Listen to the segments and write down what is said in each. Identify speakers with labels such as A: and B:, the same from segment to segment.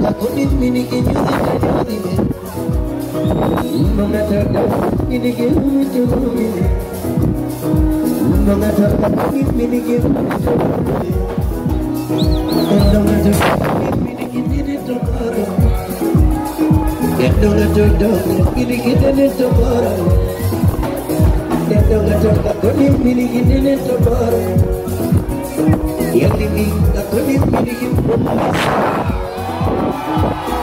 A: Nyata ngatur kakoni mini ibu tunyu ibe Ibu ngatur kakoni mini ibu tunyu ibe Ibu ngatur kakoni mini ibu tunyu ibe Ibu ngatur kakoni mini ibu tunyu ibe Gendong gedong gini gini nih tomorrow Gendong gedong kuni mini gini nih tomorrow kuni mini gini Yang ini kuni mini gini tomorrow ini kuni mini gini tomorrow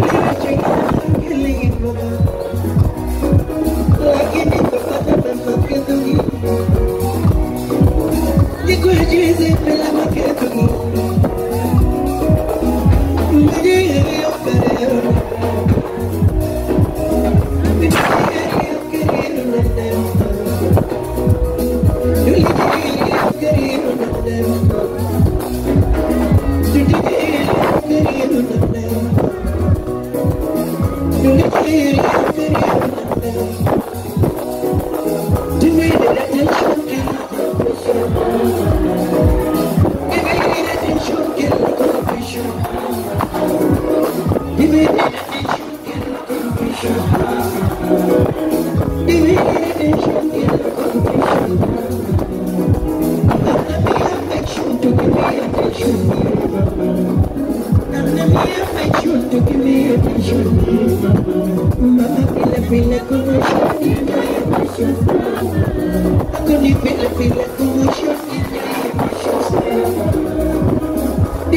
A: Tudo. Give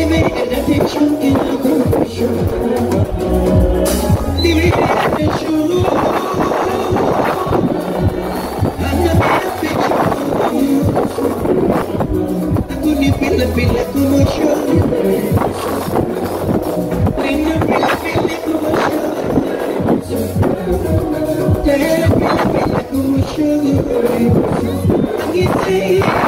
A: me attention, give me. anything.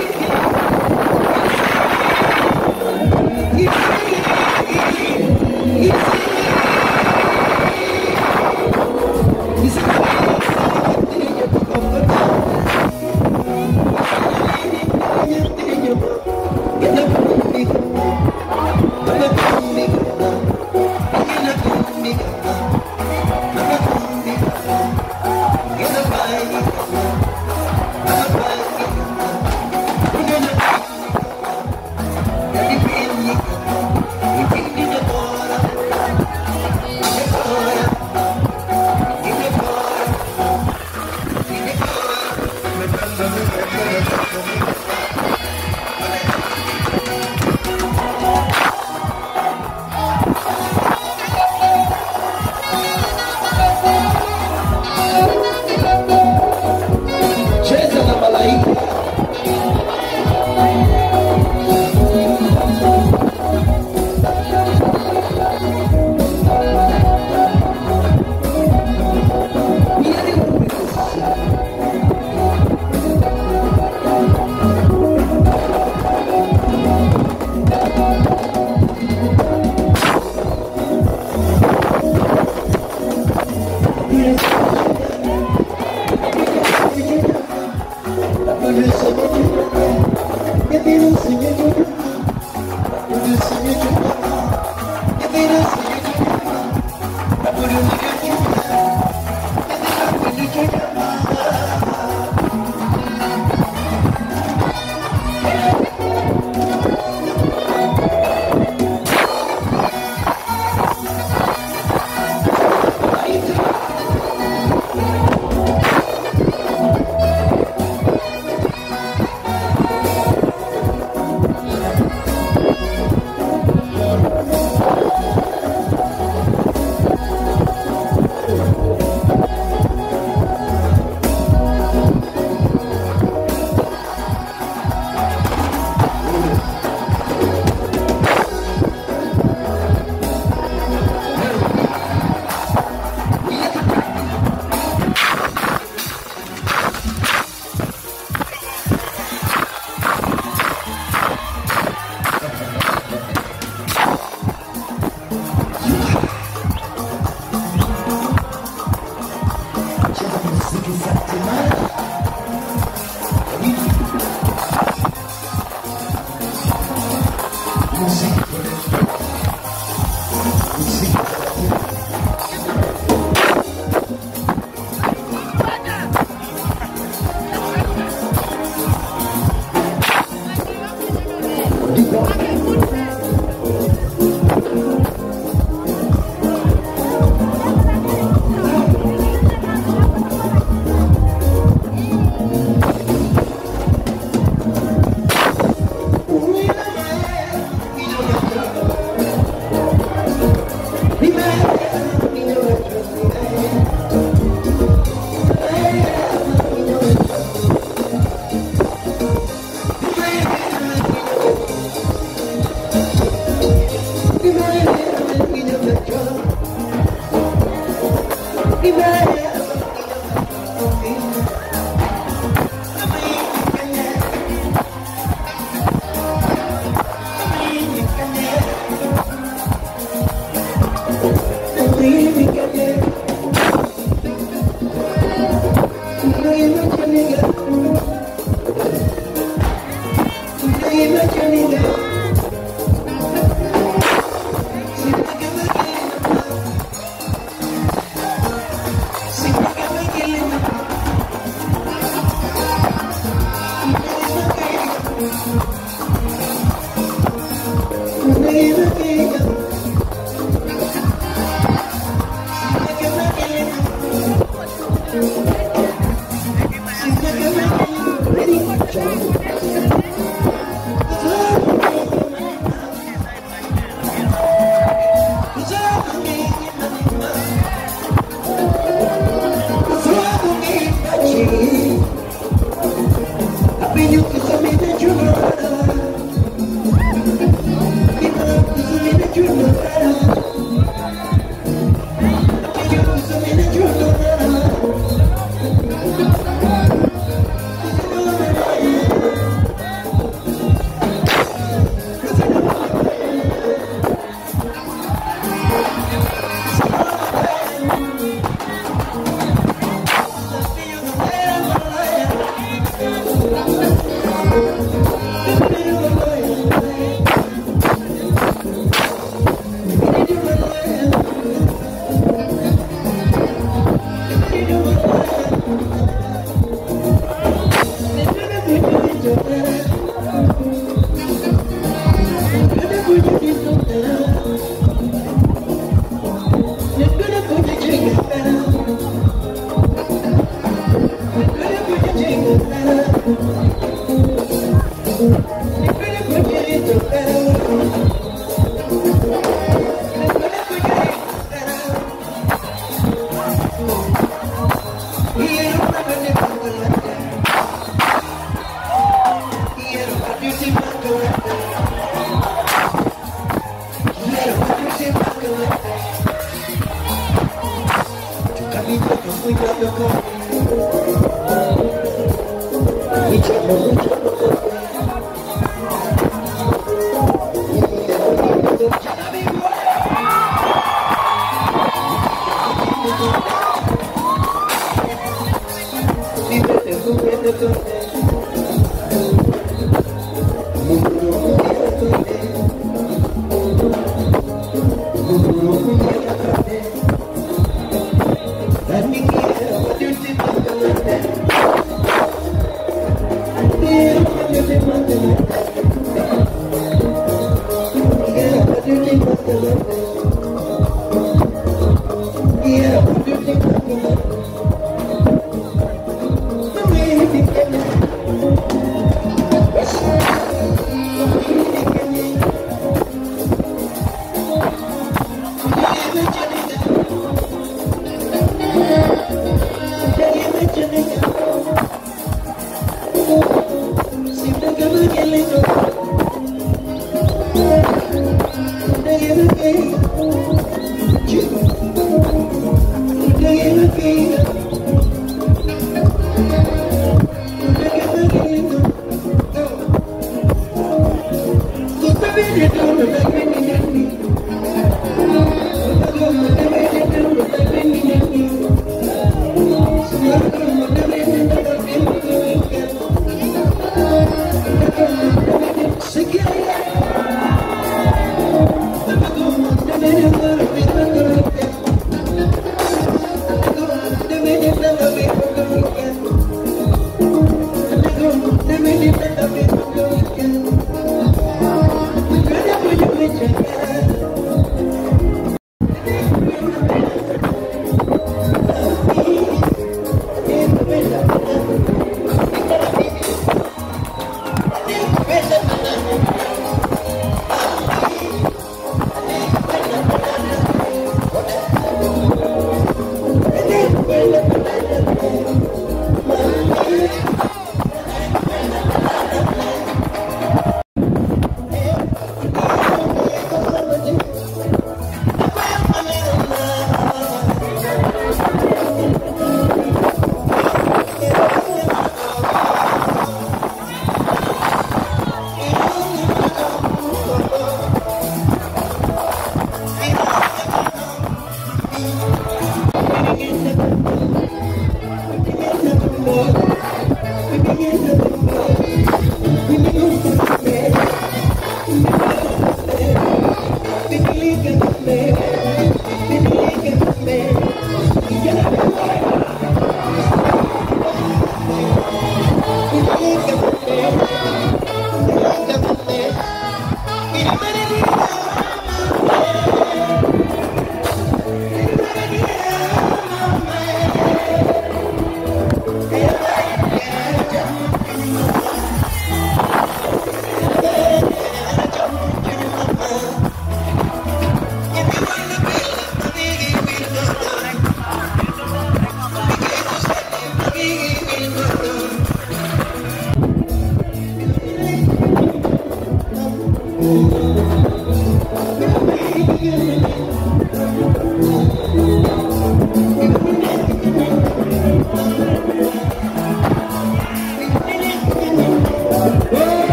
A: Tomorrow Gendong Thank you.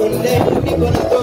A: Unde ni con la